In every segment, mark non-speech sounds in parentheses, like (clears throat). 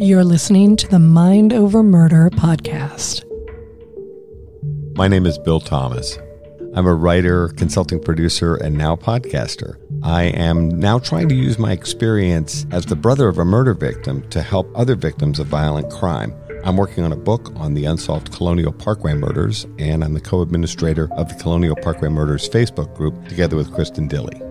You're listening to the Mind Over Murder podcast. My name is Bill Thomas. I'm a writer, consulting producer, and now podcaster. I am now trying to use my experience as the brother of a murder victim to help other victims of violent crime. I'm working on a book on the unsolved Colonial Parkway murders, and I'm the co administrator of the Colonial Parkway Murders Facebook group together with Kristin Dilley.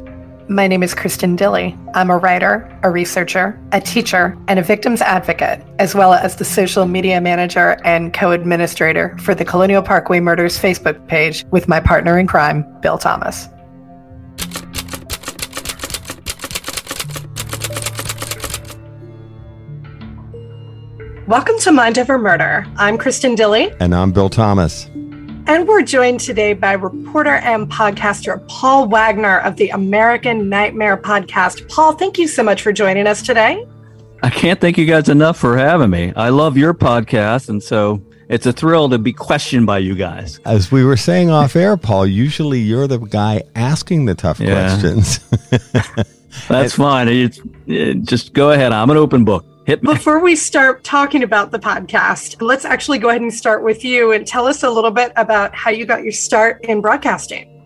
My name is Kristin Dilley. I'm a writer, a researcher, a teacher, and a victims advocate, as well as the social media manager and co administrator for the Colonial Parkway Murders Facebook page with my partner in crime, Bill Thomas. Welcome to Mind Over Murder. I'm Kristin Dilley. And I'm Bill Thomas. And we're joined today by reporter and podcaster Paul Wagner of the American Nightmare podcast. Paul, thank you so much for joining us today. I can't thank you guys enough for having me. I love your podcast. And so it's a thrill to be questioned by you guys. As we were saying off air, Paul, usually you're the guy asking the tough yeah. questions. (laughs) That's fine. It's, it, just go ahead. I'm an open book. Hit me. Before we start talking about the podcast, let's actually go ahead and start with you and tell us a little bit about how you got your start in broadcasting.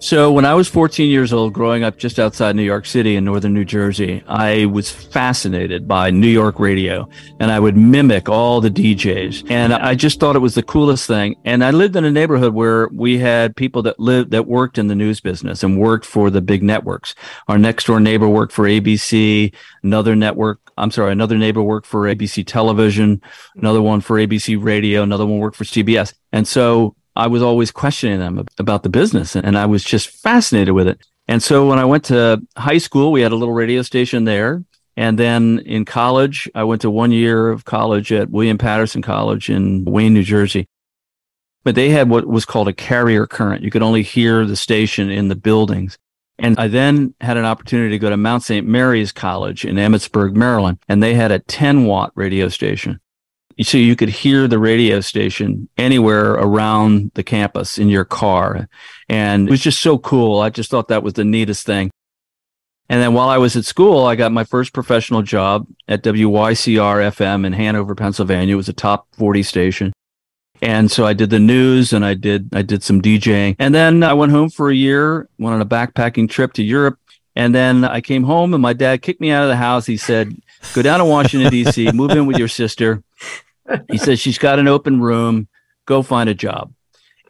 So, when I was 14 years old, growing up just outside New York City in northern New Jersey, I was fascinated by New York radio and I would mimic all the DJs. And I just thought it was the coolest thing. And I lived in a neighborhood where we had people that lived, that worked in the news business and worked for the big networks. Our next door neighbor worked for ABC, another network, I'm sorry, another neighbor worked for ABC television, another one for ABC radio, another one worked for CBS. And so I was always questioning them about the business and I was just fascinated with it. And so when I went to high school, we had a little radio station there. And then in college, I went to one year of college at William Paterson College in Wayne, New Jersey. But they had what was called a carrier current. You could only hear the station in the buildings. And I then had an opportunity to go to Mount St. Mary's College in Emmitsburg, Maryland, and they had a 10 watt radio station so you could hear the radio station anywhere around the campus in your car. And it was just so cool. I just thought that was the neatest thing. And then while I was at school, I got my first professional job at WYCR FM in Hanover, Pennsylvania. It was a top 40 station. And so I did the news and I did I did some DJing. And then I went home for a year, went on a backpacking trip to Europe. And then I came home and my dad kicked me out of the house. He said, Go down to Washington, D.C., move in with your sister he says she's got an open room. Go find a job.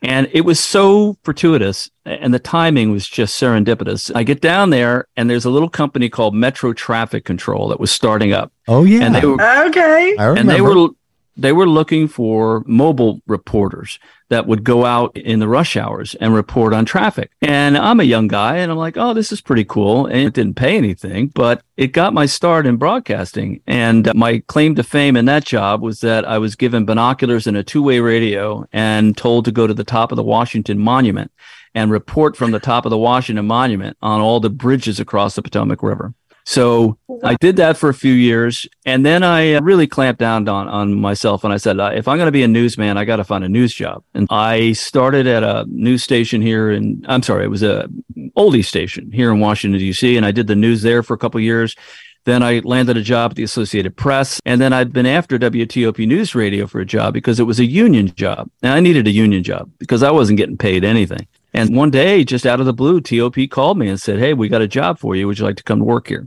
And it was so fortuitous, and the timing was just serendipitous. I get down there, and there's a little company called Metro Traffic Control that was starting up. Oh yeah, and they were okay. And they were they were looking for mobile reporters that would go out in the rush hours and report on traffic. And I'm a young guy and I'm like, oh, this is pretty cool. And it didn't pay anything, but it got my start in broadcasting. And uh, my claim to fame in that job was that I was given binoculars and a two way radio and told to go to the top of the Washington Monument and report from the top of the Washington Monument on all the bridges across the Potomac River. So I did that for a few years, and then I uh, really clamped down on, on myself, and I said, uh, if I'm going to be a newsman, I got to find a news job. And I started at a news station here in, I'm sorry, it was a oldie station here in Washington D.C., and I did the news there for a couple years. Then I landed a job at the Associated Press, and then I'd been after WTOP News Radio for a job because it was a union job, and I needed a union job because I wasn't getting paid anything. And one day, just out of the blue, TOP called me and said, Hey, we got a job for you. Would you like to come to work here?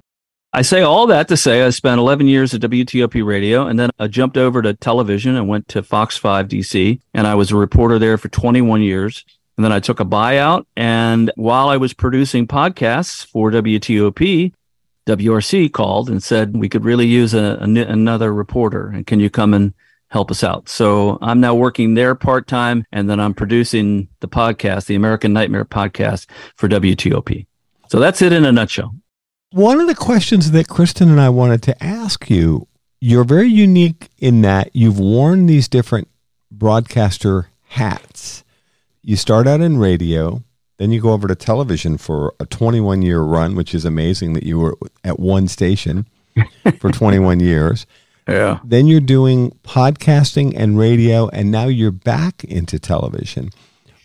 I say all that to say I spent 11 years at WTOP radio and then I jumped over to television and went to Fox 5 DC and I was a reporter there for 21 years. And then I took a buyout. And while I was producing podcasts for WTOP, WRC called and said we could really use a, a, another reporter and can you come and help us out? So I'm now working there part time and then I'm producing the podcast, the American Nightmare podcast for WTOP. So that's it in a nutshell. One of the questions that Kristin and I wanted to ask you, you're very unique in that you've worn these different broadcaster hats. You start out in radio, then you go over to television for a 21 year run, which is amazing that you were at one station (laughs) for 21 years. Yeah. Then you're doing podcasting and radio, and now you're back into television.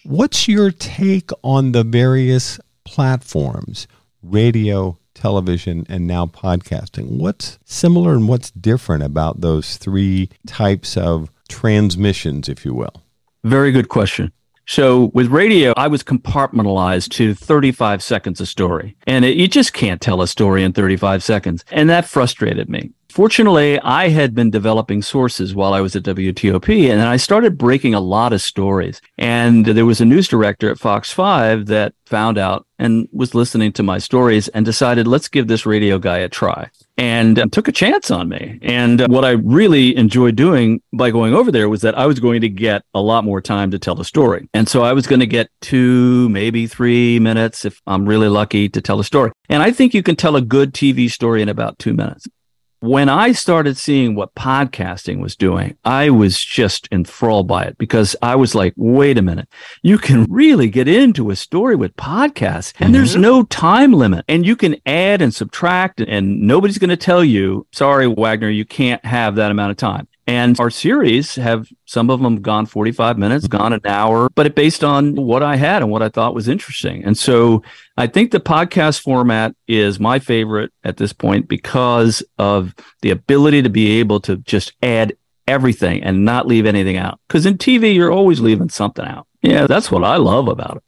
What's your take on the various platforms, radio, television, and now podcasting. What's similar and what's different about those three types of transmissions, if you will? Very good question. So with radio, I was compartmentalized to 35 seconds a story. And it, you just can't tell a story in 35 seconds. And that frustrated me. Fortunately, I had been developing sources while I was at WTOP and I started breaking a lot of stories. And there was a news director at Fox 5 that found out and was listening to my stories and decided, let's give this radio guy a try and uh, took a chance on me. And uh, what I really enjoyed doing by going over there was that I was going to get a lot more time to tell the story. And so I was going to get two, maybe three minutes if I'm really lucky to tell a story. And I think you can tell a good TV story in about two minutes when I started seeing what podcasting was doing, I was just enthralled by it because I was like, wait a minute, you can really get into a story with podcasts and mm-hmm. there's no time limit and you can add and subtract and nobody's going to tell you, sorry, Wagner, you can't have that amount of time. And our series have some of them gone 45 minutes, gone an hour, but it based on what I had and what I thought was interesting. And so I think the podcast format is my favorite at this point because of the ability to be able to just add everything and not leave anything out. Because in TV, you're always leaving something out. Yeah, that's what I love about it.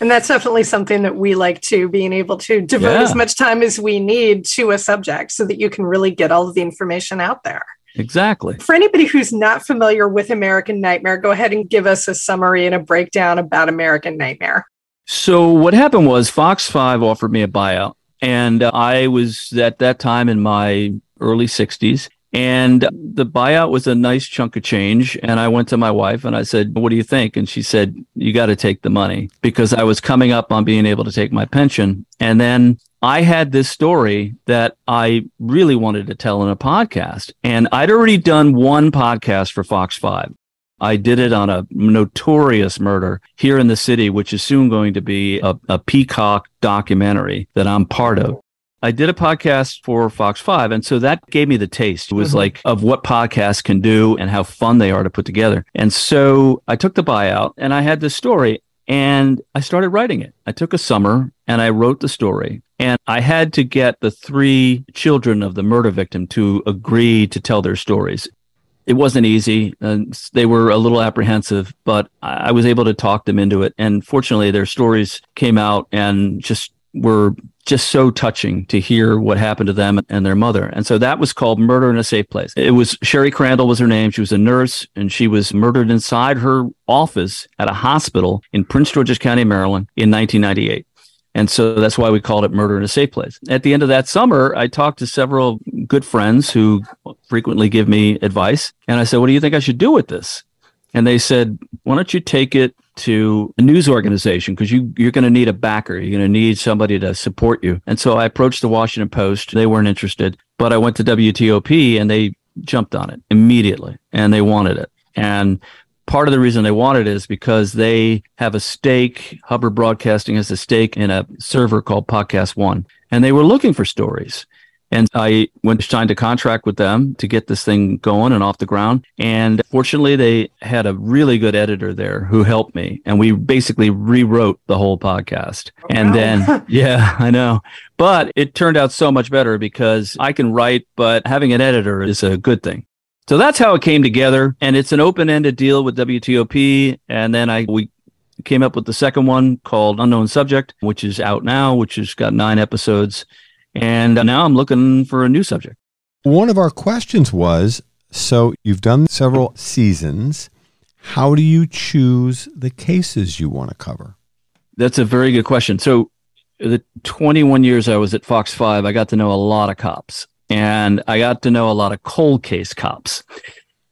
And that's definitely something that we like to being able to devote yeah. as much time as we need to a subject so that you can really get all of the information out there. Exactly. For anybody who's not familiar with American Nightmare, go ahead and give us a summary and a breakdown about American Nightmare. So, what happened was Fox 5 offered me a buyout, and uh, I was at that time in my early 60s. And the buyout was a nice chunk of change. And I went to my wife and I said, What do you think? And she said, You got to take the money because I was coming up on being able to take my pension. And then I had this story that I really wanted to tell in a podcast. And I'd already done one podcast for Fox 5. I did it on a notorious murder here in the city, which is soon going to be a, a Peacock documentary that I'm part of. I did a podcast for Fox 5. And so that gave me the taste. It was mm-hmm. like of what podcasts can do and how fun they are to put together. And so I took the buyout and I had this story and I started writing it. I took a summer and I wrote the story. And I had to get the three children of the murder victim to agree to tell their stories. It wasn't easy. and they were a little apprehensive, but I was able to talk them into it. And fortunately, their stories came out and just were just so touching to hear what happened to them and their mother. And so that was called Murder in a Safe Place. It was Sherry Crandall was her name. She was a nurse and she was murdered inside her office at a hospital in Prince George's County, Maryland in 1998. And so that's why we called it Murder in a Safe Place. At the end of that summer, I talked to several good friends who frequently give me advice. And I said, What do you think I should do with this? And they said, Why don't you take it to a news organization because you, you're going to need a backer. You're going to need somebody to support you. And so I approached the Washington Post. They weren't interested, but I went to WTOP and they jumped on it immediately and they wanted it. And part of the reason they wanted it is because they have a stake. Hubbard Broadcasting has a stake in a server called Podcast One, and they were looking for stories. And I went to signed a contract with them to get this thing going and off the ground. And fortunately, they had a really good editor there who helped me. And we basically rewrote the whole podcast. Oh, and wow. then, (laughs) yeah, I know. But it turned out so much better because I can write, but having an editor is a good thing. So that's how it came together. And it's an open ended deal with WTOP. And then I, we came up with the second one called Unknown Subject, which is out now, which has got nine episodes. And uh, now I'm looking for a new subject. One of our questions was so you've done several seasons. How do you choose the cases you want to cover? That's a very good question. So, the 21 years I was at Fox 5, I got to know a lot of cops and I got to know a lot of cold case cops.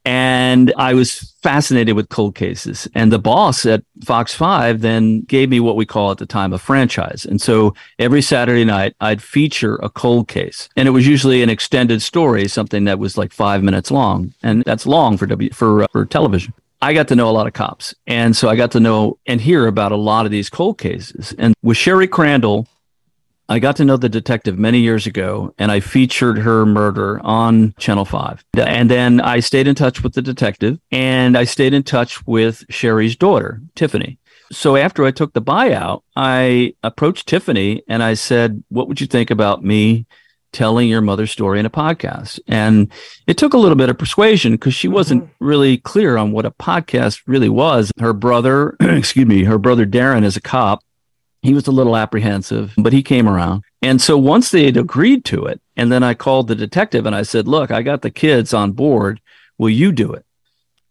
And I was fascinated with cold cases. And the boss at Fox 5 then gave me what we call at the time a franchise. And so every Saturday night, I'd feature a cold case. And it was usually an extended story, something that was like five minutes long. And that's long for, w- for, uh, for television. I got to know a lot of cops. And so I got to know and hear about a lot of these cold cases. And with Sherry Crandall, I got to know the detective many years ago and I featured her murder on Channel 5. And then I stayed in touch with the detective and I stayed in touch with Sherry's daughter, Tiffany. So after I took the buyout, I approached Tiffany and I said, What would you think about me telling your mother's story in a podcast? And it took a little bit of persuasion because she wasn't mm-hmm. really clear on what a podcast really was. Her brother, (clears throat) excuse me, her brother Darren is a cop. He was a little apprehensive, but he came around. And so once they had agreed to it, and then I called the detective and I said, Look, I got the kids on board. Will you do it?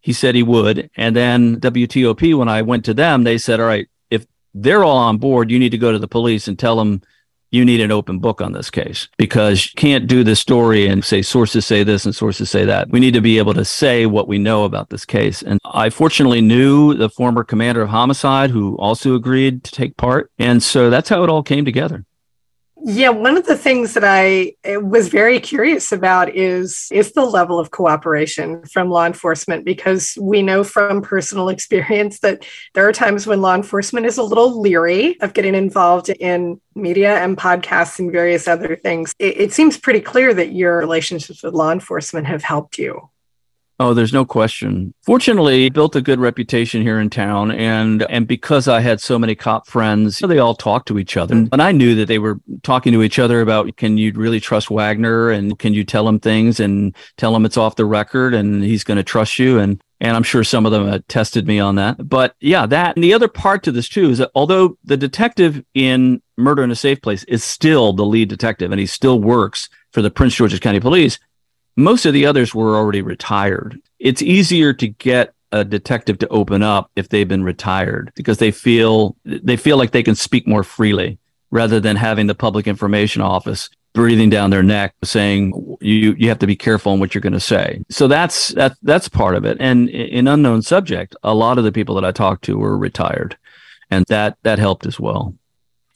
He said he would. And then WTOP, when I went to them, they said, All right, if they're all on board, you need to go to the police and tell them you need an open book on this case because you can't do this story and say sources say this and sources say that. We need to be able to say what we know about this case. And I fortunately knew the former commander of homicide who also agreed to take part. And so that's how it all came together. Yeah, one of the things that I eh, was very curious about is is the level of cooperation from law enforcement because we know from personal (laughs) experience that there are times when law enforcement is a little leery of getting involved in media and podcasts and various other things. It, it seems pretty clear that your relationships with law enforcement have helped you. Oh, there's no question. Fortunately, built a good reputation here in town. And, and because I had so many cop friends, they all talked to each other. And I knew that they were talking to each other about, can you really trust Wagner? And can you tell him things and tell him it's off the record and he's going to trust you? And, and I'm sure some of them tested me on that. But yeah, that. And the other part to this too is that although the detective in Murder in a Safe Place is still the lead detective and he still works for the Prince George's County Police, most of the others were already retired. It's easier to get a detective to open up if they've been retired because they feel they feel like they can speak more freely rather than having the public information office breathing down their neck saying you you have to be careful in what you're going to say. So that's that that's part of it. And in unknown subject a lot of the people that i talked to were retired and that that helped as well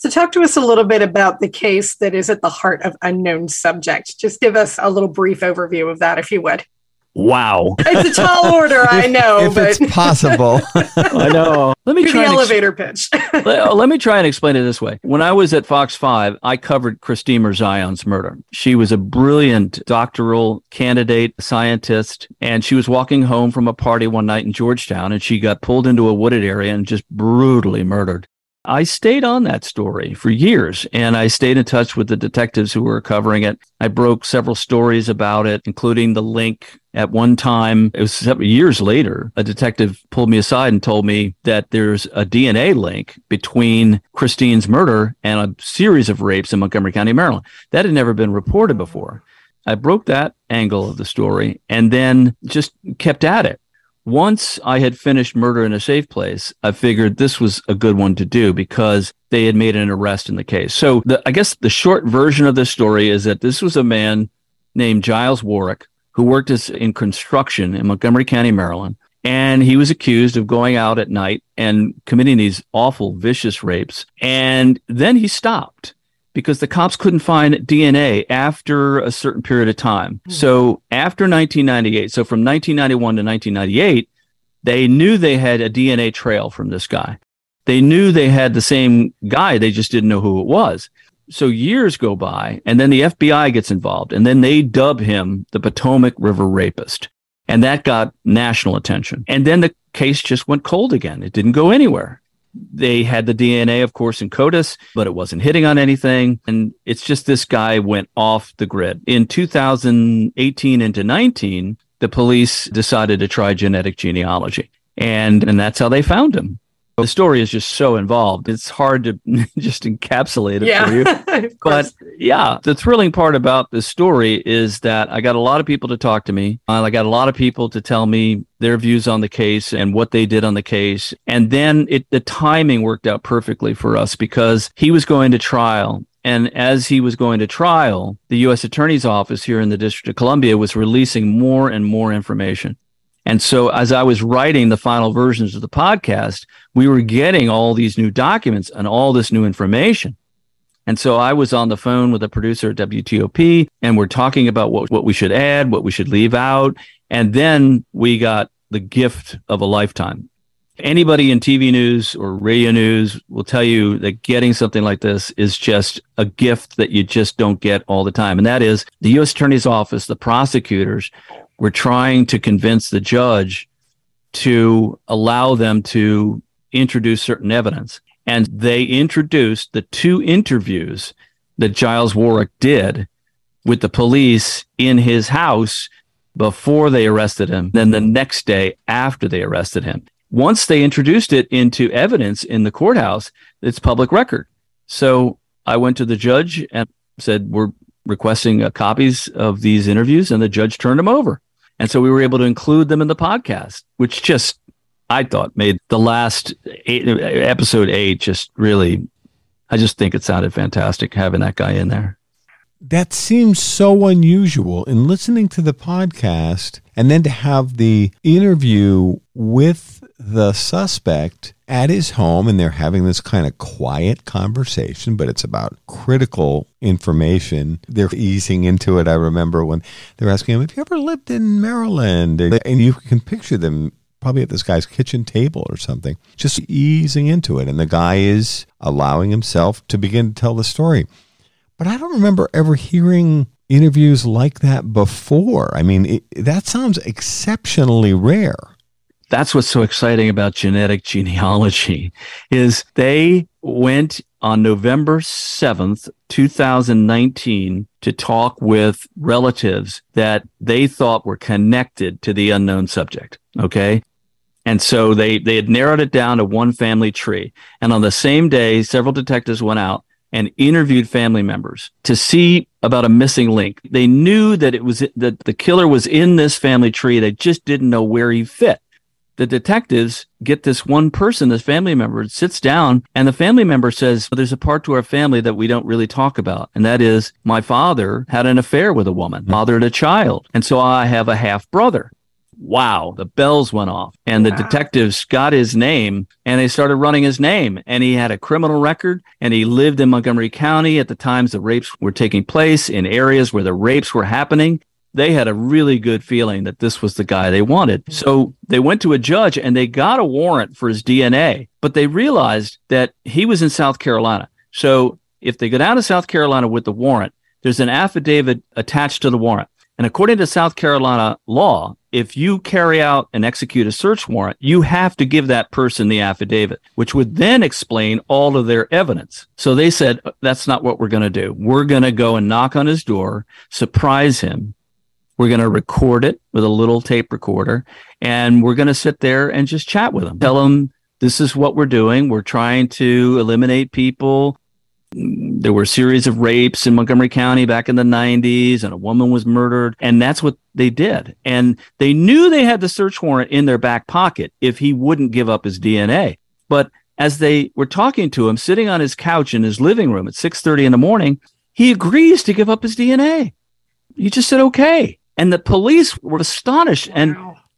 so, talk to us a little bit about the case that is at the heart of Unknown Subject. Just give us a little brief overview of that, if you would. Wow. It's a tall order, I know. if but... it's possible. (laughs) I know. Let me try the elevator ex- pitch. (laughs) let, let, me try and explain it this way. When I was at Fox 5, I covered Christine Mirzayan's murder. She was a brilliant doctoral candidate, scientist, and she was walking home from a party one night in Georgetown and she got pulled into a wooded area and just brutally murdered. I stayed on that story for years and I stayed in touch with the detectives who were covering it. I broke several stories about it, including the link at one time. It was several years later. A detective pulled me aside and told me that there's a DNA link between Christine's murder and a series of rapes in Montgomery County, Maryland. That had never been reported before. I broke that angle of the story and then just kept at it once I had finished Murder in a Safe Place, I figured this was a good one to do because they had made an arrest in the case. So the, I guess the short version of this story is that this was a man named Giles Warrick who worked as in construction in Montgomery County, Maryland. And he was accused of going out at night and committing these awful, vicious rapes. And then he stopped because the cops couldn't find DNA after a certain period of time. Mm-hmm. So after 1998, so from 1991 to 1998, they knew they had a DNA trail from this guy. They knew they had the same guy, they just didn't know who it was. So years go by, and then the FBI gets involved, and then they dub him the Potomac River Rapist. And that got national attention. And then the case just went cold again. It didn't go anywhere they had the DNA, of course, in CODIS, but it wasn't hitting on anything. And it's just this guy went off the grid. In 2018 into 19, the police decided to try genetic genealogy. And, and that's how they found him. The story is just so involved. It's hard to (laughs) just encapsulate it yeah, for you. (laughs) but yeah, the thrilling part about this story is that I got a lot of people to talk to me. I got a lot of people to tell me their views on the case and what they did on the case. And then it, the timing worked out perfectly for us because he was going to trial and as he was going to trial, the U.S. Attorney's Office here in the District of Columbia was releasing more and more information. And so as I was writing the final versions of the podcast, we were getting all these new documents and all this new information. And so I was on the phone with a producer at WTOP and we're talking about what, what we should add, what we should leave out. And then we got the gift of a lifetime. Anybody in TV news or radio news will tell you that getting something like this is just a gift that you just don't get all the time. And that is the U.S. Attorney's Office, the prosecutors were trying to convince the judge to allow them to introduce certain evidence. And they introduced the two interviews that Giles Warrick did with the police in his house before they arrested him, then the next day after they arrested him. Once they introduced it into evidence in the courthouse, it's public record. So I went to the judge and said, We're requesting uh, copies of these interviews, and the judge turned them over. And so we were able to include them in the podcast, which just, I thought, made the last eight, episode eight just really, I just think it sounded fantastic having that guy in there. That seems so unusual in listening to the podcast and then to have the interview with the suspect at his home and they're having this kind of quiet conversation but it's about critical information they're easing into it i remember when they're asking him have you ever lived in maryland and you can picture them probably at this guy's kitchen table or something just easing into it and the guy is allowing himself to begin to tell the story but I don't remember ever hearing interviews like that before. I mean, it, that sounds exceptionally rare. That's what's so exciting about genetic genealogy is they went on November 7th, 2019 to talk with relatives that they thought were connected to the unknown subject. Okay. And so they, they had narrowed it down to one family tree. And on the same day, several detectives went out and interviewed family members to see about a missing link. They knew that it was that the killer was in this family tree. They just didn't know where he fit. The detectives get this one person, this family member, sits down, and the family member says, well, There's a part to our family that we don't really talk about. And that is, my father had an affair with a woman, mm-hmm. fathered a child. And so I have a half brother wow, the bells went off. And the wow. detectives got his name and they started running his name. And he had a criminal record and he lived in Montgomery County at the times the rapes were taking place in areas where the rapes were happening. They had a really good feeling that this was the guy they wanted. Mm-hmm. So they went to a judge and they got a warrant for his DNA, but they realized that he was in South Carolina. So if they go down to South Carolina with the warrant, there's an affidavit attached to the warrant. And according to South Carolina law, if you carry out and execute a search warrant, you have to give that person the affidavit, which would then explain all of their evidence. So they said, that's not what we're going to do. We're going to go and knock on his door, surprise him. We're going to record it with a little tape recorder and we're going to sit there and just chat with them. Tell them this is what we're doing. We're trying to eliminate people there were a series of rapes in Montgomery County back in the 90s, and a woman was murdered. And that's what they did. And they knew they had the search warrant in their back pocket if he wouldn't give up his DNA. But as they were talking to him, sitting on his couch in his living room at 6:30 in the morning, he agrees to give up his DNA. He just said okay. And the police were astonished. Wow. And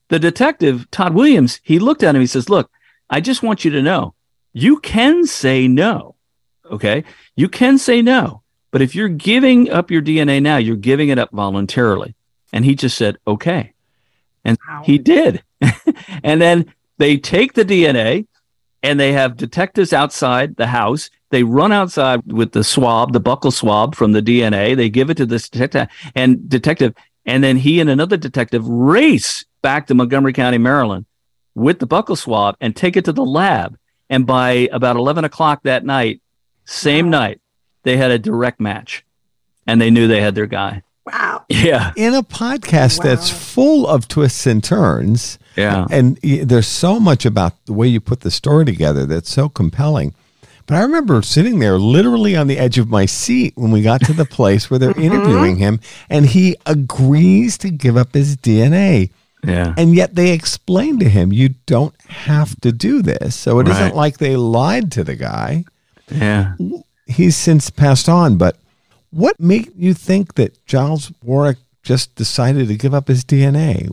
the detective, Todd Williams, he looked at him. He says, Look, I just want you to know you can say no. Okay. You can say no, but if you're giving up your DNA now, you're giving it up voluntarily. And he just said, okay. And wow. he did. (laughs) and then they take the DNA and they have detectives outside the house. They run outside with the swab, the buccal swab from the DNA. They give it to this detective and detective. And then he and another detective race back to Montgomery County, Maryland with the buccal swab and take it to the lab. And by about 11 o'clock that night, same wow. night, they had a direct match and they knew they had their guy. Wow. (laughs) Yeah. In a podcast wow. that's full of twists and turns. Yeah. And there's so much about the way you put the story together that's so compelling. But I remember sitting there literally on the edge of my seat when we got to the place where they're (laughs) mm-hmm. interviewing him and he agrees to give up his DNA. Yeah. And yet they explained to him, you don't have to do this. So it right. not like they lied to the guy. Yeah. He's since passed on, but what made you think that Giles Warrick just decided to give up his DNA?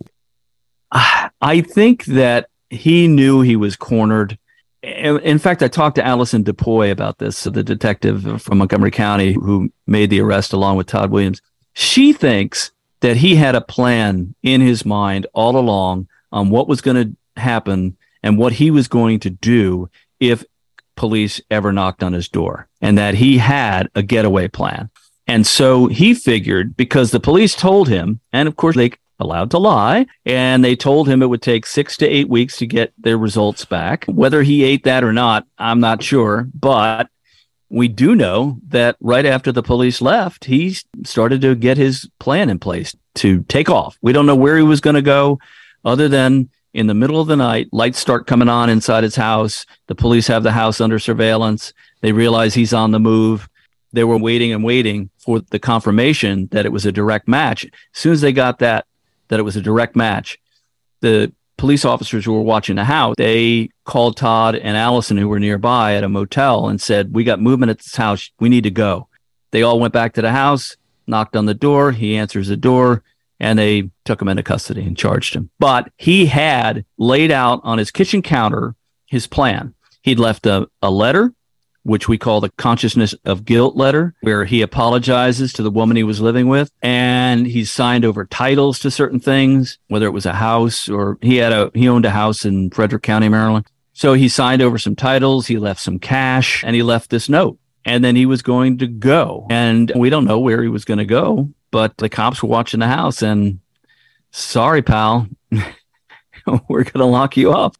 (sighs) I think that he knew he was cornered. In fact, I talked to Allison DePoy about this, the detective from Montgomery County who made the arrest along with Todd Williams. She thinks that he had a plan in his mind all along on what was going to happen and what he was going to do if police ever knocked on his door and that he had a getaway plan. And so he figured because the police told him, and of course they allowed to lie. And they told him it would take six to eight weeks to get their results back. Whether he ate that or not, I'm not sure. But we do know that right after the police left, he started to get his plan in place to take off. We don't know where he was going to go other than in the middle of the night, lights start coming on inside his house. The police have the house under surveillance. They realize he's on the move. They were waiting and waiting for the confirmation that it was a direct match. As soon as they got that, that it was a direct match, the police officers who were watching the house, they called Todd and Allison, who were nearby at a motel, and said, We got movement at this house. We need to go. They all went back to the house, knocked on the door. He answers the door, and they took him into custody and charged him. But he had laid out on his kitchen counter his plan. He'd left a, a letter which we call the consciousness of guilt letter, where he apologizes to the woman he was living with. And he signed over titles to certain things, whether it was a house or he had a, he owned a house in Frederick County, Maryland. So he signed over some titles. He left some cash and he left this note. And then he was going to go. And we don't know where he was going to go, but the cops were watching the house and sorry, pal, (laughs) we're going to lock you up.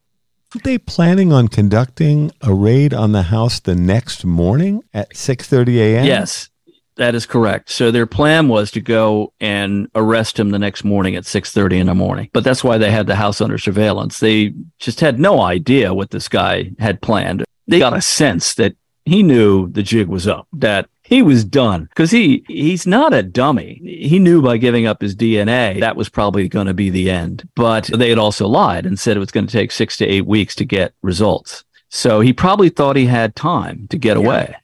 They planning on conducting a raid on the house the next morning at 6:30 a.m.? Yes, that is correct. So their plan was to go and arrest him the next morning at 6:30 in the morning. But that's why they had the house under surveillance. They just had no idea what this guy had planned. They got a sense that he knew the jig was up, that he was done because he he's not a dummy. He knew by giving up his DNA that was probably going to be the end. But they had also lied and said it was going to take six to eight weeks to get results. So he probably thought he had time to get yeah. away.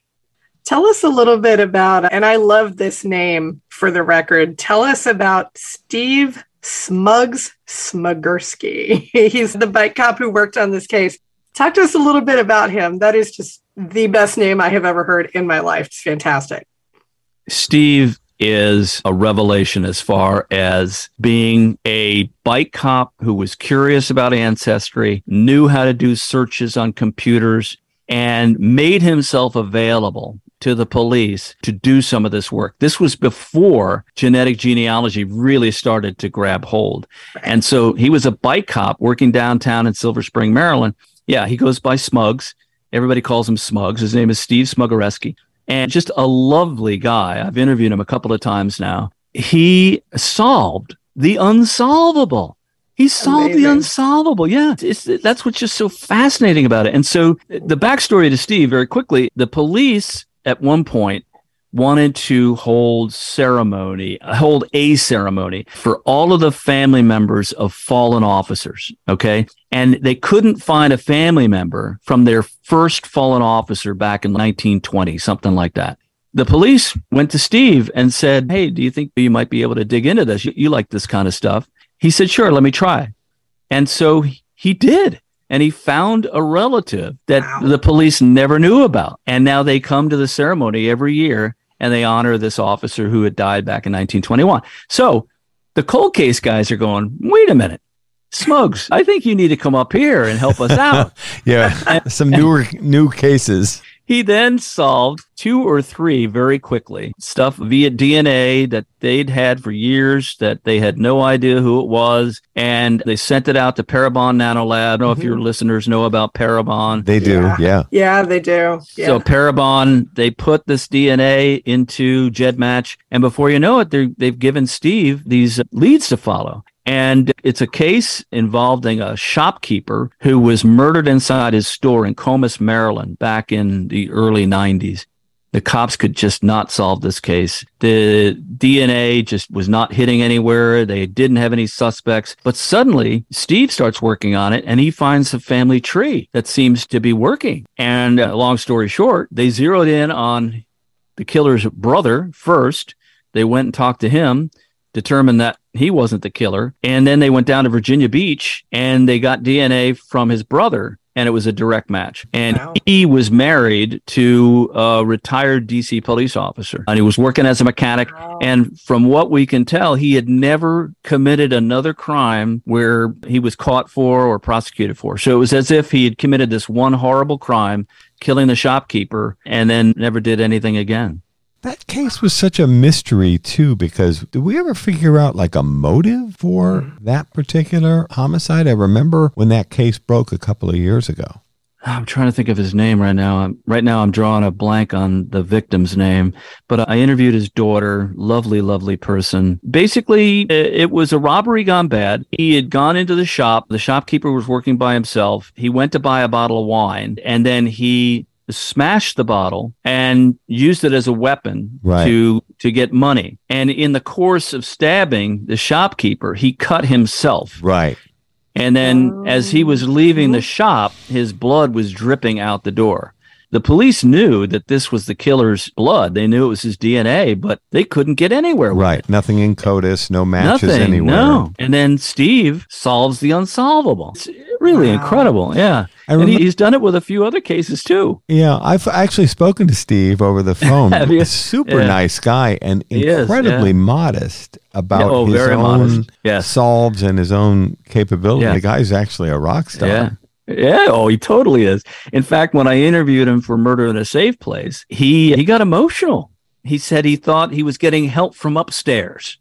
Tell us a little bit about, and I love this name for the record. Tell us about Steve Smugs Smugeresky. (laughs) He's the bike cop who worked on this case. Talk to us a little bit about him. That is just the best name I have ever heard in my life. It's fantastic. Steve is a revelation as far as being a bike cop who was curious about ancestry, knew how to do searches on computers, and made himself available to the police to do some of this work. This was before genetic genealogy really started to grab hold. And so he was a bike cop working downtown in Silver Spring, Maryland. Yeah, he goes by Smugs. Everybody calls him Smugs. His name is Steve Smugeresky, and just a lovely guy. I've interviewed him a couple of times now. He solved the unsolvable. He solved Amazing. the unsolvable. Yeah, it's, that's what's just so fascinating about it. And so uh, the backstory to Steve, very quickly, the police at one point wanted to hold ceremony, hold a ceremony for all of the family members of fallen officers. Okay. And they couldn't find a family member from their first fallen officer back in 1920, something like that. The police went to Steve and said, Hey, do you think you might be able to dig into this? You, you like this kind of stuff. He said, Sure, let me try. And so he did and he found a relative that wow. the police never knew about. And now they come to the ceremony every year and they honor this officer who had died back in 1921. So the cold case guys are going, wait a minute. Smugs, I think you need to come up here and help us (laughs) out. yeah, some newer new cases. He then solved two or three very quickly stuff via DNA that they'd had for years that they had no idea who it was. And they sent it out to Parabon Nanolab. I don't know mm-hmm. if your mm-hmm. listeners know about Parabon. They do. Yeah. Yeah, yeah they do. Yeah. So Parabon, they put this DNA into GEDmatch. And before you know it, they've given Steve these leads to follow. And it's a case involving a shopkeeper who was murdered inside his store in Comus, Maryland, back in the early 90s. The cops could just not solve this case. The DNA just was not hitting anywhere. They didn't have any suspects. But suddenly, Steve starts working on it and he finds a family tree that seems to be working. And uh, long story short, they zeroed in on the killer's brother first. They went and talked to him determined that he wasn't the killer. And then they went down to Virginia Beach and they got DNA from his brother and it was a direct match. And wow. he was married to a retired DC police officer and he was working as a mechanic. Wow. And from what we can tell, he had never committed another crime where he was caught for or prosecuted for. So it was as if he had committed this one horrible crime, killing the shopkeeper, and then never did anything again. That case was such a mystery too, because did we ever figure out like a motive for hmm. that particular homicide? I remember when that case broke a couple of years ago. I'm trying to think of his name right now. I'm, right now, I'm drawing a blank on the victim's name, but I interviewed his daughter. Lovely, lovely person. Basically, it was a robbery gone bad. He had gone into the shop. The shopkeeper was working by himself. He went to buy a bottle of wine and then he smashed the bottle and used it as a weapon Right. to to get money. And in the course of stabbing the shopkeeper, he cut himself. Right. And then oh, as he was leaving the shop, his blood was dripping out the door. The police knew that this was the killer's blood. They knew it was his DNA, but they couldn't get anywhere with Right. Nothing in CODIS, no matches Nothing. anywhere. No. And then Steve solves the unsolvable. It's really Wow. incredible. Yeah. I and he, he's done it with a few other cases too. Yeah, I've actually spoken to Steve over the phone. (laughs) Have you? A super Yeah. nice guy and He is, incredibly yeah. modest about Yeah, oh, his very own. Yes. solves and his own capability. Yeah. The guy's actually a rock star. Yeah. Yeah, oh, he totally is. In fact, when I interviewed him for Murder in a Safe Place, he he got emotional. He said he thought he was getting help from upstairs.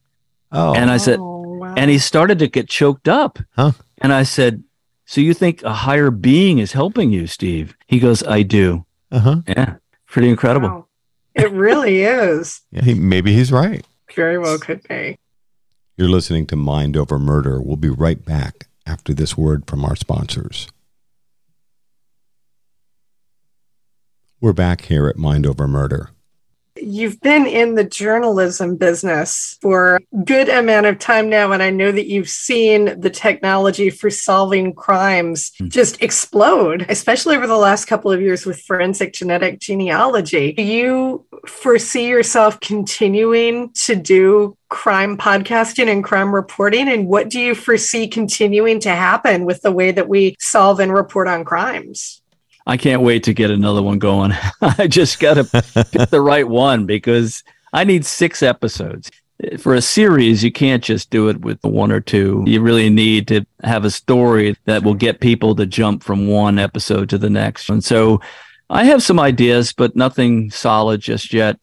Oh, And I said, Oh, wow. and he started to get choked up. Huh. And I said, "So you think a higher being is helping you, Steve?" He goes, "I do." uh-huh. Yeah, pretty incredible. Wow. It really is. (laughs) Yeah, he, maybe he's right. Very well could be. You're listening to Mind Over Murder. We'll be right back after this word from our sponsors. We're back here at Mind Over Murder. You've been in the journalism business for a good amount of time now, and I know that you've seen the technology for solving crimes Hmm. just explode, especially over the last couple of years with forensic genetic genealogy. Do you foresee yourself continuing to do crime podcasting and crime reporting? And what do you foresee continuing to happen with the way that we solve and report on crimes? I can't wait to get another one going. (laughs) I just got to pick the right one because I need six episodes. For a series, you can't just do it with one or two. You really need to have a story that will get people to jump from one episode to the next. And so I have some ideas, but nothing solid just yet.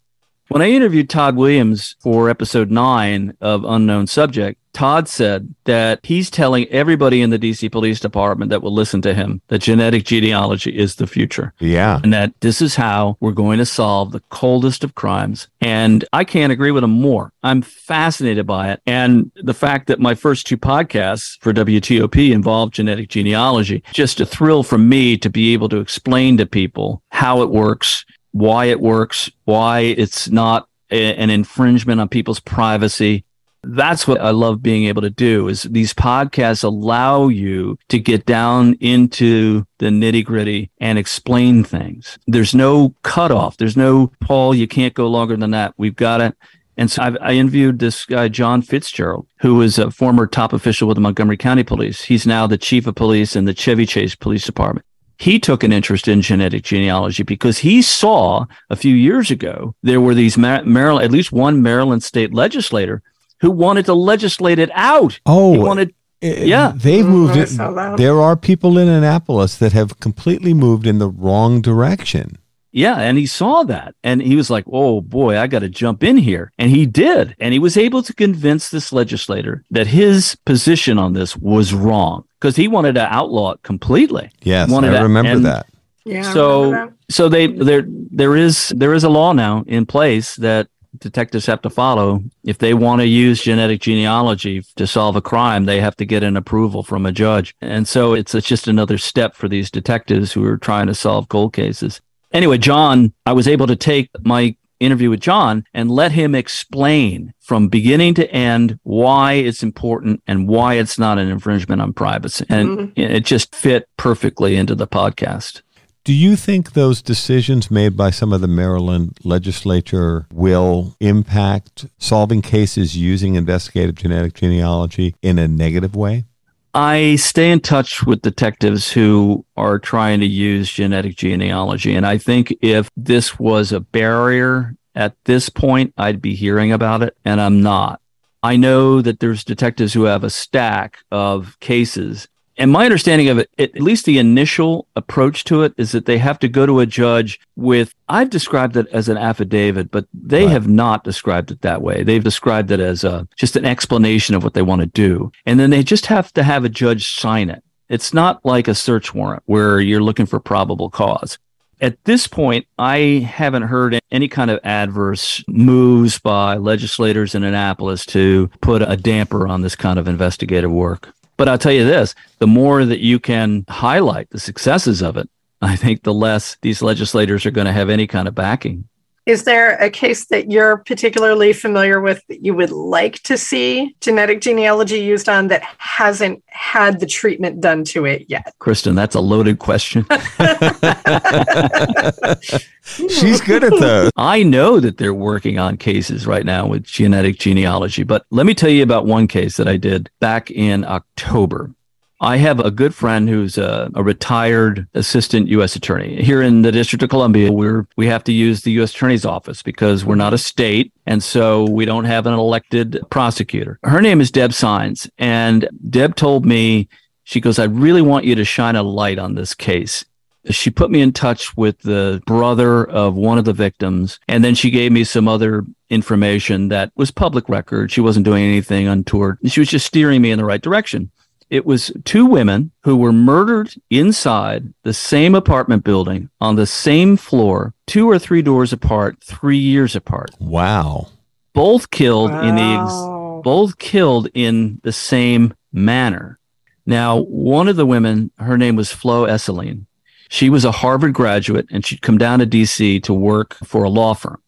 When I interviewed Todd Williams for episode nine of Unknown Subject, Todd said that he's telling everybody in the DC Police Department that will listen to him that genetic genealogy is the future Yeah. and that this is how we're going to solve the coldest of crimes. And I can't agree with him more. I'm fascinated by it. And the fact that my first two podcasts for WTOP involved genetic genealogy, just a thrill for me to be able to explain to people how it works, why it works, why it's not a- an infringement on people's privacy. That's what I love being able to do is these podcasts allow you to get down into the nitty gritty and explain things. There's no cutoff. There's no Paul, you can't go longer than that. We've got it. And so I've, I interviewed this guy, John Fitzgerald, who was a former top official with the Montgomery County Police. He's now the chief of police in the Chevy Chase Police Department. He took an interest in genetic genealogy because he saw a few years ago there were these Mar- Maryland, at least one Maryland state legislator who wanted to legislate it out. Oh, He wanted eh, yeah. They've Mhm, moved I it. There are people in Annapolis that have completely moved in the wrong direction. Yeah, and he saw that and he was like, "Oh boy, I got to jump in here." And he did. And he was able to convince this legislator that his position on this was wrong because he wanted to outlaw it completely. Yes, Wanted I to remember end- that. Yeah. So remember so they there there is there is a law now in place that detectives have to follow if they want to use genetic genealogy to solve a crime they have to get an approval from a judge and so it's, it's just another step for these detectives who are trying to solve cold cases anyway john i was able to take my interview with john and let him explain from beginning to end why it's important and why it's not an infringement on privacy. And mm-hmm. it just fit perfectly into the podcast. Do you think those decisions made by some of the Maryland legislature will impact solving cases using investigative genetic genealogy in a negative way? I stay in touch with detectives who are trying to use genetic genealogy. And I think if this was a barrier at this point, I'd be hearing about it, and I'm not. I know that there's detectives who have a stack of cases And my understanding of it, at least the initial approach to it, is that they have to go to a judge with, I've described it as an affidavit, but they Right. have not described it that way. They've described it as a, just an explanation of what they want to do. And then they just have to have a judge sign it. It's not like a search warrant where you're looking for probable cause. At this point, I haven't heard any kind of adverse moves by legislators in Annapolis to put a damper on this kind of investigative work. But I'll tell you this the more that you can highlight the successes of it, I think the less these legislators are going to have any kind of backing. Is there a case that you're particularly familiar with that you would like to see genetic genealogy used on that hasn't had the treatment done to it yet? Kristin, that's a loaded question. (laughs) She's good at those. I know that they're working on cases right now with genetic genealogy, but let me tell you about one case that I did back in October. I have a good friend who's a, a retired assistant U.S. attorney here in the District of Columbia. We're we have to use the U.S. Attorney's office because we're not a state, and so we don't have an elected prosecutor. Her name is Deb Sines, and Deb told me she goes, "I really want you to shine a light on this case." She put me in touch with the brother of one of the victims, and then she gave me some other information that was public record. She wasn't doing anything untoward. She was just steering me in the right direction. It was two women who were murdered inside the same apartment building on the same floor, two or three doors apart, three years apart. Wow. Both killed in the ex- both killed in the same manner. Now, one of the women, her name was Flo Esseline. She was a Harvard graduate and she'd come down to DC to work for a law firm.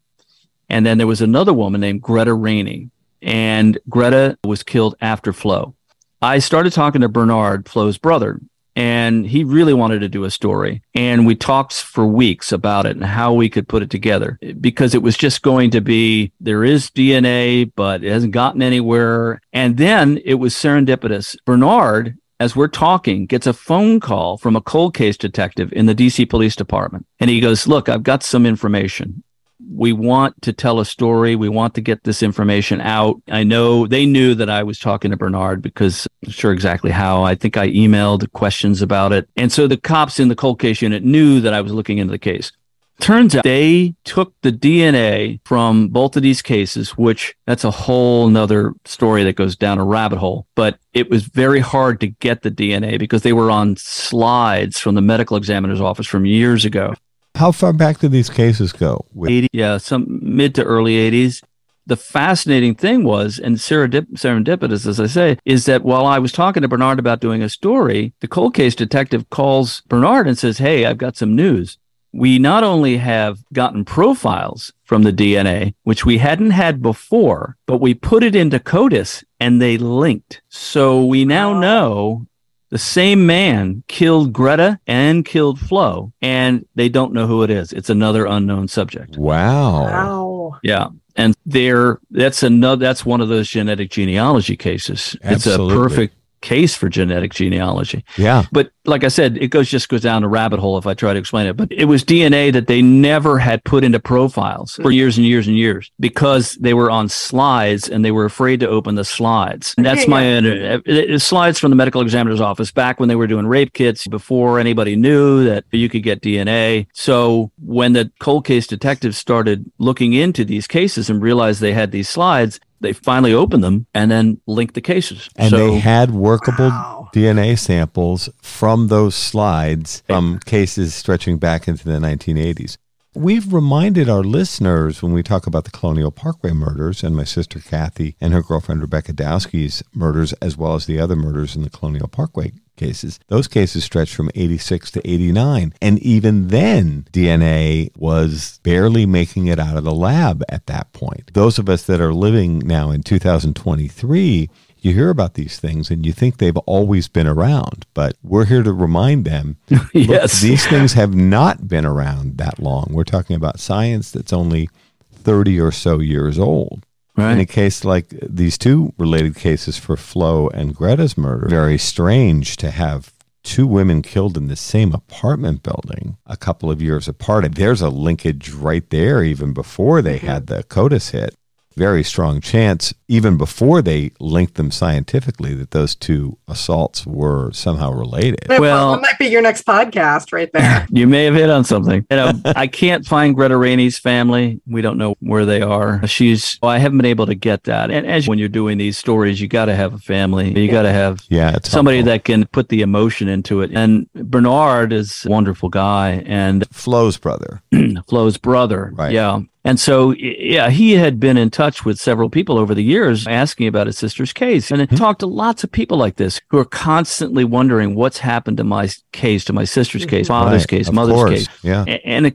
And then there was another woman named Greta Rainey, and Greta was killed after Flo. I started talking to Bernard, Flo's brother, and he really wanted to do a story. And we talked for weeks about it and how we could put it together because it was just going to be there is DNA, but it hasn't gotten anywhere. And then it was serendipitous. Bernard, as we're talking, gets a phone call from a cold case detective in the DC Police Department. And he goes, Look, I've got some information we want to tell a story. We want to get this information out. I know they knew that I was talking to Bernard because I'm sure exactly how. I think I emailed questions about it. And so the cops in the cold case unit knew that I was looking into the case. Turns out they took the DNA from both of these cases, which that's a whole nother story that goes down a rabbit hole. But it was very hard to get the DNA because they were on slides from the medical examiner's office from years ago. How far back do these cases go? With- 80, yeah, some mid to early 80s. The fascinating thing was, and serendip- serendipitous, as I say, is that while I was talking to Bernard about doing a story, the cold case detective calls Bernard and says, Hey, I've got some news. We not only have gotten profiles from the DNA, which we hadn't had before, but we put it into CODIS and they linked. So we now know the same man killed Greta and killed Flo, and they don't know who it is. It's another unknown subject. wow. Wow. Yeah. And there, that's another, that's one of those genetic genealogy cases. It's a perfect case for genetic genealogy. Yeah. But like I said, it goes just goes down a rabbit hole if I try to explain it. But it was DNA that they never had put into profiles for years and years and years because they were on slides and they were afraid to open the slides. And that's Okay, my uh, it- it- slides from the medical examiner's office back when they were doing rape kits before anybody knew that you could get DNA. So when the cold case detectives started looking into these cases and realized they had these slides, they finally opened them and then linked the cases. And so, they had workable Wow. DNA samples from those slides from cases stretching back into the 1980s. We've reminded our listeners when we talk about the Colonial Parkway murders and my sister Kathy and her girlfriend Rebecca Dowski's murders, as well as the other murders in the Colonial Parkway cases. Those cases stretched from 86 to 89. And even then, DNA was barely making it out of the lab at that point. Those of us that are living now in 2023, you hear about these things and you think they've always been around, but we're here to remind them (laughs) look, yes. these things have not been around that long. We're talking about science that's only 30 or so years old. Right. In a case like these two related cases for Flo and Greta's murder, very strange to have two women killed in the same apartment building a couple of years apart. And there's a linkage right there, even before they mm-hmm. had the CODIS hit. Very strong chance, even before they linked them scientifically, that those two assaults were somehow related. Well, that might be your next podcast right there. (laughs) you may have hit on something. You know, I can't find Greta Rainey's family. We don't know where they are. She's, well, I haven't been able to get that. And as when you're doing these stories, you got to have a family. You got to have yeah, somebody helpful. that can put the emotion into it. And Bernard is a wonderful guy. And Flo's brother. (clears throat) Flo's brother. Right. Yeah. And so, yeah, he had been in touch with several people over the years asking about his sister's case and mm-hmm. talked to lots of people like this who are constantly wondering what's happened to my case, to my sister's mm-hmm. case, father's right. case, of mother's course. case. Yeah. And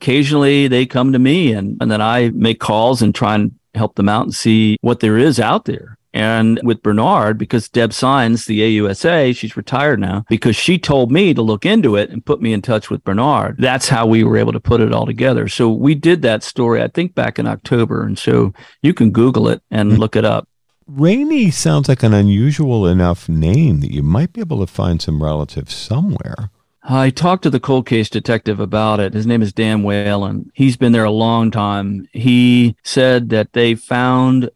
occasionally they come to me and, and then I make calls and try and help them out and see what there is out there. And with Bernard, because Deb Sines, the AUSA, she's retired now, because she told me to look into it and put me in touch with Bernard. That's how we were able to put it all together. So we did that story, I think, back in October. And so you can Google it and mm-hmm. look it up. Rainey sounds like an unusual enough name that you might be able to find some relatives somewhere. I talked to the cold case detective about it. His name is Dan Whalen. He's been there a long time. He said that they found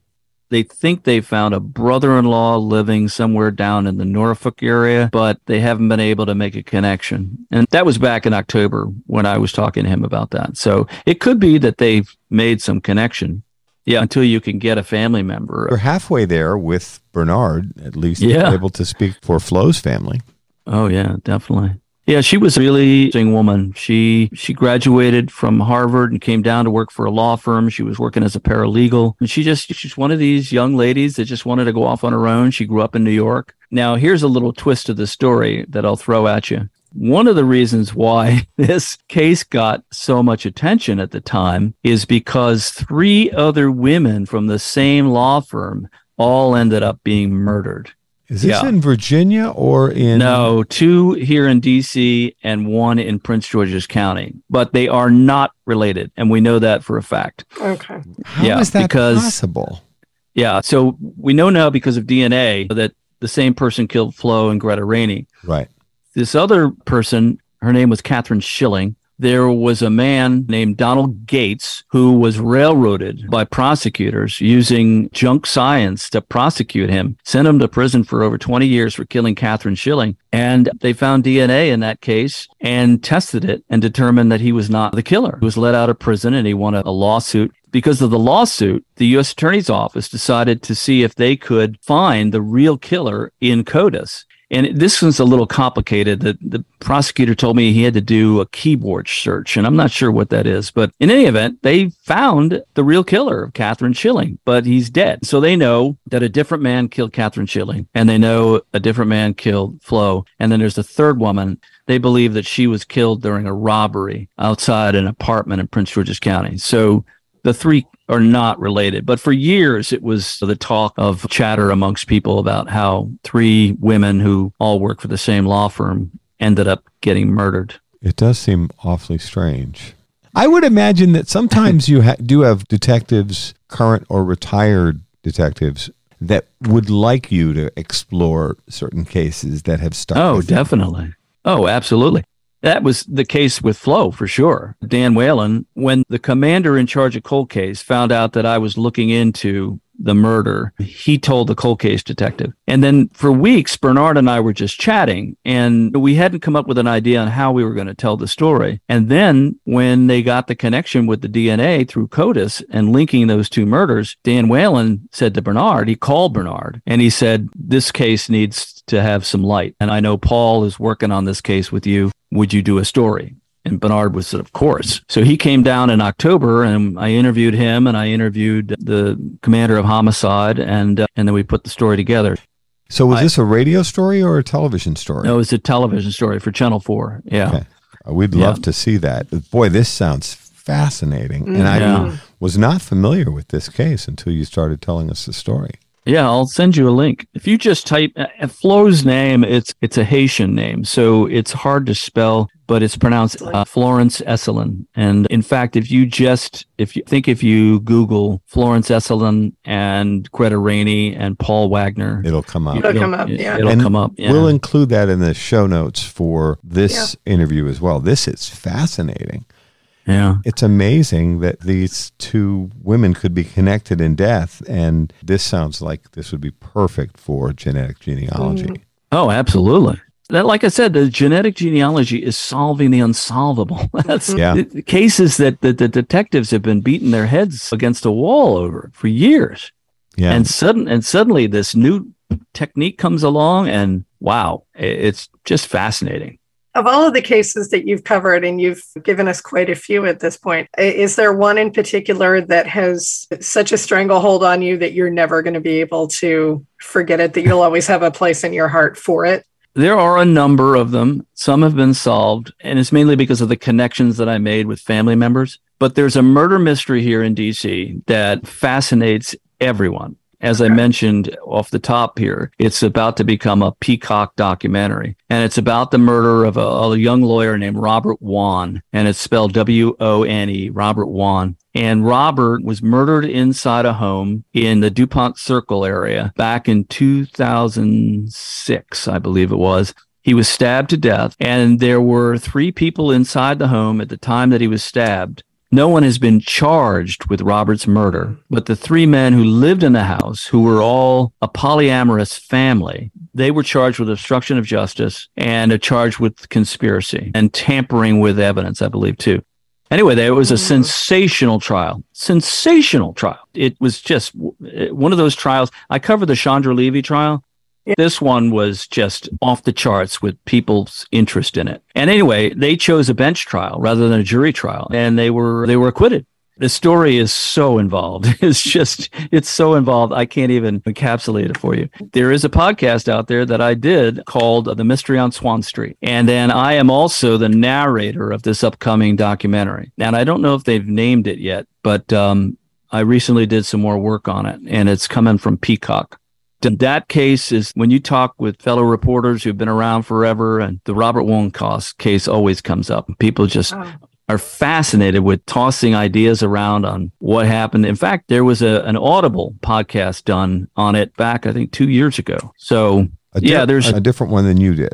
they think they found a brother-in-law living somewhere down in the Norfolk area, but they haven't been able to make a connection. And that was back in October when I was talking to him about that. So it could be that they've made some connection. Yeah, until you can get a family member. You're halfway there with Bernard, at least yeah. able to speak for Flo's family. Oh yeah, definitely. Yeah, she was a really interesting woman. She she graduated from Harvard and came down to work for a law firm. She was working as a paralegal. And she just she's one of these young ladies that just wanted to go off on her own. She grew up in New York. Now, here's a little twist to the story that I'll throw at you. One of the reasons why (laughs) this case got so much attention at the time is because three other women from the same law firm all ended up being murdered. Is this yeah. in Virginia or in? No, two here in D.C. and one in Prince George's County, but they are not related, and we know that for a fact. Okay. How yeah, is that because, possible? Yeah, so we know now because of DNA that the same person killed Flo and Greta Rainey. Right. This other person, her name was Catherine Schilling there was a man named Donald Gates who was railroaded by prosecutors using junk science to prosecute him, sent him to prison for over 20 years for killing Catherine Schilling. And they found DNA in that case and tested it and determined that he was not the killer. He was let out of prison and he won a, a lawsuit because of the lawsuit, the U.S. Attorney's Office decided to see if they could find the real killer in CODIS. And this was a little complicated. The, the prosecutor told me he had to do a keyboard search, and I'm not sure what that is. But in any event, they found the real killer of Catherine Schilling, but he's dead. So they know that a different man killed Catherine Schilling, and they know a different man killed Flo. And then there's a third woman. They believe that she was killed during a robbery outside an apartment in Prince George's County. So the three are not related. But for years, it was the talk of chatter amongst people about how three women who all work for the same law firm ended up getting murdered. It does seem awfully strange. I would imagine that sometimes (laughs) you ha- do have detectives, current or retired detectives, that would like you to explore certain cases that have stuck. Oh, definitely. Oh, absolutely. That was the case with Flo for sure. Dan Whalen, when the commander in charge of cold case found out that I was looking into the murder, he told the cold case detective. And then for weeks, Bernard and I were just chatting and we hadn't come up with an idea on how we were going to tell the story. And then when they got the connection with the DNA through CODIS and linking those two murders, Dan Whalen said to Bernard, he called Bernard and he said, this case needs to have some light. And I know Paul is working on this case with you. Would you do a story? And Bernard was, of course. So he came down in October and I interviewed him and I interviewed the commander of homicide and, uh, and then we put the story together. So was I, this a radio story or a television story? No, it was a television story for Channel 4. Yeah. Okay. Uh, we'd love yeah. to see that. Boy, this sounds fascinating. Mm-hmm. And I yeah. was not familiar with this case until you started telling us the story. Yeah, I'll send you a link. If you just type uh, Flo's name, it's it's a Haitian name, so it's hard to spell, but it's pronounced uh, Florence Esselin. And in fact, if you just if you think if you Google Florence Esselin and Greta Rainey and Paul Wagner, it'll come up. It'll, it'll come up. Yeah, it'll and come up. Yeah. We'll include that in the show notes for this yeah. interview as well. This is fascinating. Yeah. It's amazing that these two women could be connected in death. And this sounds like this would be perfect for genetic genealogy. Mm. Oh, absolutely. That, like I said, the genetic genealogy is solving the unsolvable. (laughs) That's yeah. the, the cases that the, the detectives have been beating their heads against a wall over for years. Yeah. And sudden and suddenly this new technique comes along and wow, it's just fascinating. Of all of the cases that you've covered, and you've given us quite a few at this point, is there one in particular that has such a stranglehold on you that you're never going to be able to forget it, that you'll (laughs) always have a place in your heart for it? There are a number of them. Some have been solved, and it's mainly because of the connections that I made with family members. But there's a murder mystery here in DC that fascinates everyone. As I mentioned off the top here, it's about to become a Peacock documentary. And it's about the murder of a, a young lawyer named Robert Wone. And it's spelled W O N E, Robert Wone. And Robert was murdered inside a home in the DuPont Circle area back in 2006, I believe it was. He was stabbed to death, and there were three people inside the home at the time that he was stabbed. No one has been charged with Robert's murder, but the three men who lived in the house, who were all a polyamorous family, they were charged with obstruction of justice and a charge with conspiracy and tampering with evidence, I believe, too. Anyway, there was a mm-hmm. sensational trial. Sensational trial. It was just one of those trials. I covered the Chandra Levy trial. This one was just off the charts with people's interest in it. And anyway, they chose a bench trial rather than a jury trial and they were they were acquitted. The story is so involved. (laughs) It's just, it's so involved. I can't even encapsulate it for you. There is a podcast out there that I did called The Mystery on Swan Street. And then I am also the narrator of this upcoming documentary. And I don't know if they've named it yet, but um, I recently did some more work on it and it's coming from Peacock. In that case is when you talk with fellow reporters who've been around forever and the Robert Wone case always comes up. People just oh. are fascinated with tossing ideas around on what happened. In fact, there was a, an Audible podcast done on it back, I think, two years ago. So, di- yeah, there's a different one than you did.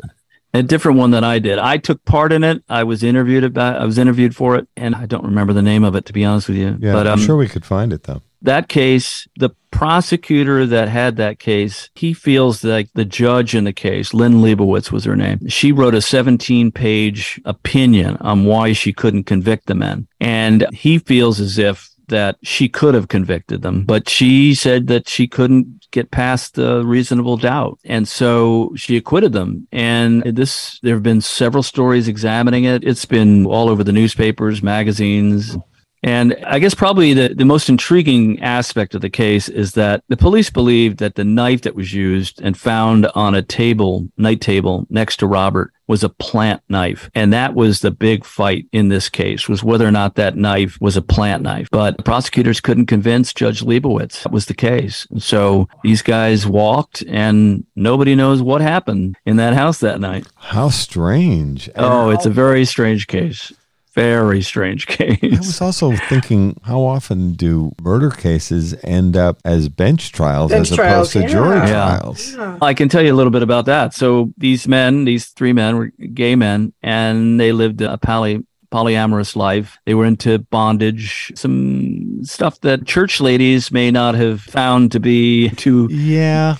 A different one than I did. I took part in it. I was interviewed about. I was interviewed for it, and I don't remember the name of it to be honest with you. Yeah, but, um, I'm sure we could find it though that case, the prosecutor that had that case, he feels like the judge in the case, Lynn Leibovitz was her name, she wrote a 17 page opinion on why she couldn't convict the men. And he feels as if that she could have convicted them, but she said that she couldn't get past the reasonable doubt. And so she acquitted them. And this, there have been several stories examining it. It's been all over the newspapers, magazines, and I guess probably the, the most intriguing aspect of the case is that the police believed that the knife that was used and found on a table, night table next to Robert was a plant knife. And that was the big fight in this case was whether or not that knife was a plant knife. But the prosecutors couldn't convince Judge Leibovitz that was the case. So these guys walked and nobody knows what happened in that house that night. How strange. Oh, it's a very strange case very strange case. I was also thinking, how often do murder cases end up as bench trials bench as trials, opposed to yeah. jury yeah. trials? Yeah. I can tell you a little bit about that. So these men, these three men, were gay men, and they lived a poly polyamorous life. They were into bondage, some stuff that church ladies may not have found to be too yeah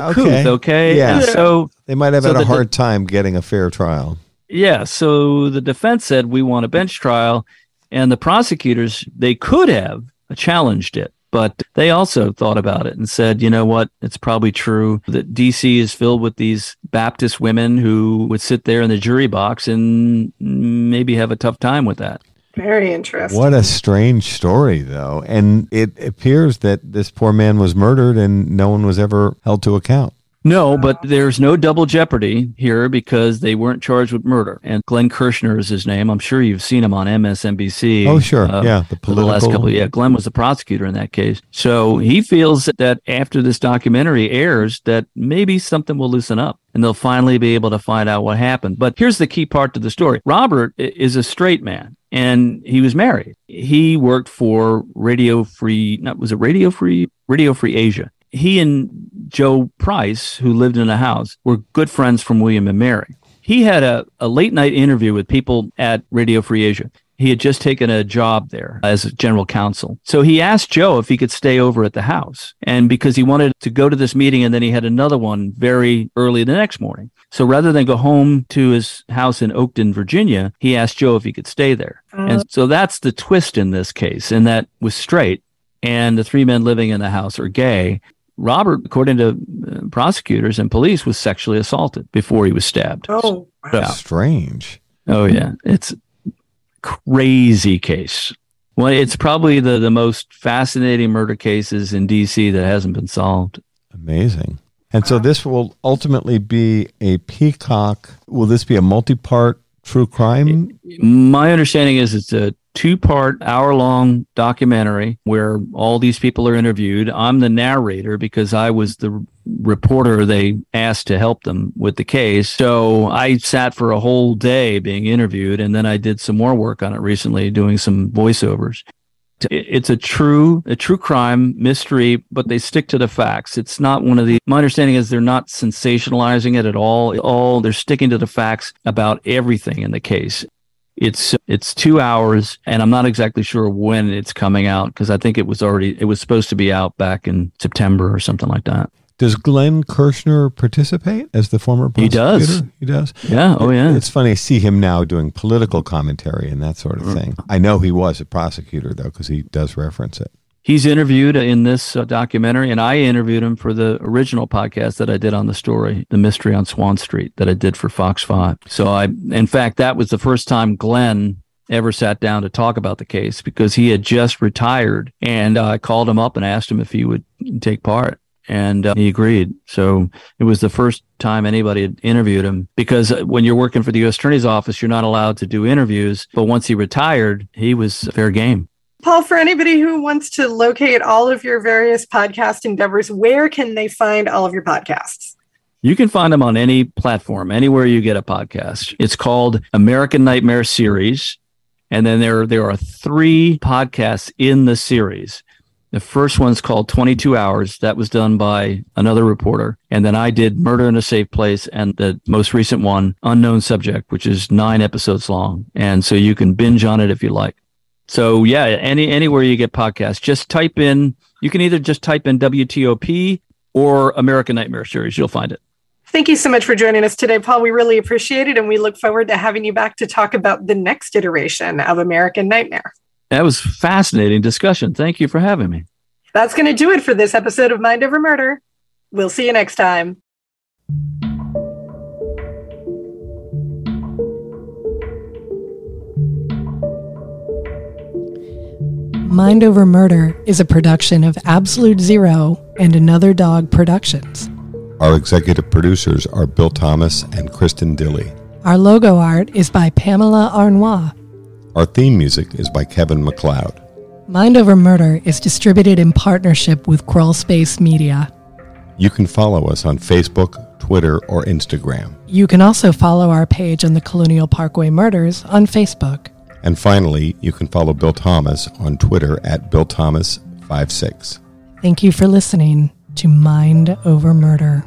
okay okay yeah. So they might have so had a hard time getting a fair trial. Yeah. So the defense said we want a bench trial, and the prosecutors they could have challenged it, but they also thought about it and said, you know what, it's probably true that DC is filled with these Baptist women who would sit there in the jury box and maybe have a tough time with that. Very interesting. What a strange story, though. And it appears that this poor man was murdered and no one was ever held to account. No, but there's no double jeopardy here because they weren't charged with murder. And Glenn Kirschner is his name. I'm sure you've seen him on MSNBC. Oh, sure. Uh, yeah. The, political... the last couple. yeah. Glenn was the prosecutor in that case. So he feels that after this documentary airs, that maybe something will loosen up and they'll finally be able to find out what happened. But here's the key part to the story. Robert is a straight man and he was married. He worked for Radio Free, not was it Radio Free, Radio Free Asia he and Joe Price, who lived in a house, were good friends from William and Mary. He had a, a late night interview with people at Radio Free Asia. He had just taken a job there as general counsel. So he asked Joe if he could stay over at the house. And because he wanted to go to this meeting and then he had another one very early the next morning. So rather than go home to his house in Oakton, Virginia, he asked Joe if he could stay there. Uh, and so that's the twist in this case. And that was straight. And the three men living in the house are gay. Robert, according to uh, prosecutors and police, was sexually assaulted before he was stabbed. Oh, that's strange. Oh yeah, it's crazy case. Well, it's probably the the most fascinating murder cases in D.C. that hasn't been solved. Amazing. And so this will ultimately be a Peacock. Will this be a multi-part true crime? My understanding is it's a two part hour long documentary where all these people are interviewed. I'm the narrator because I was the reporter they asked to help them with the case. So I sat for a whole day being interviewed and then I did some more work on it recently doing some voiceovers. It's a true, a true crime mystery, but they stick to the facts. It's not one of the, my understanding is they're not sensationalizing it at all. All they're sticking to the facts about everything in the case. It's it's two hours, and I'm not exactly sure when it's coming out because I think it was already it was supposed to be out back in September or something like that. Does Glenn Kirschner participate as the former prosecutor? He does. He does. Yeah. Oh, yeah. It's funny. I see him now doing political commentary and that sort of mm. thing. I know he was a prosecutor though, because he does reference it. He's interviewed in this uh, documentary, and I interviewed him for the original podcast that I did on the story, The Mystery on Swan Street, that I did for Fox 5. So I, in fact, that was the first time Glenn ever sat down to talk about the case because he had just retired. And I called him up and asked him if he would take part. And uh, he agreed. So it was the first time anybody had interviewed him because uh, when you're working for the U.S. Attorney's Office, you're not allowed to do interviews. But once he retired, he was fair game. Paul, for anybody who wants to locate all of your various podcast endeavors, where can they find all of your podcasts? You can find them on any platform, anywhere you get a podcast. It's called American Nightmare Series. And then there, there are three podcasts in the series. The first one's called 22 Hours. That was done by another reporter. And then I did Murder in a Safe Place and the most recent one, Unknown Subject, which is nine episodes long. And so you can binge on it if you like. So yeah, any anywhere you get podcasts, just type in. You can either just type in WTOP or American Nightmare Series. You'll find it. Thank you so much for joining us today, Paul. We really appreciate it, and we look forward to having you back to talk about the next iteration of American Nightmare. That was fascinating discussion. Thank you for having me. That's going to do it for this episode of Mind Over Murder. We'll see you next time. Mind Over Murder is a production of Absolute Zero and Another Dog Productions. Our executive producers are Bill Thomas and Kristin Dilley. Our logo art is by Pamela Arnois. Our theme music is by Kevin MacLeod. Mind Over Murder is distributed in partnership with Crawlspace Media. You can follow us on Facebook, Twitter, or Instagram. You can also follow our page on the Colonial Parkway Murders on Facebook. And finally, you can follow Bill Thomas on Twitter at Bill Thomas 56. Thank you for listening to Mind Over Murder.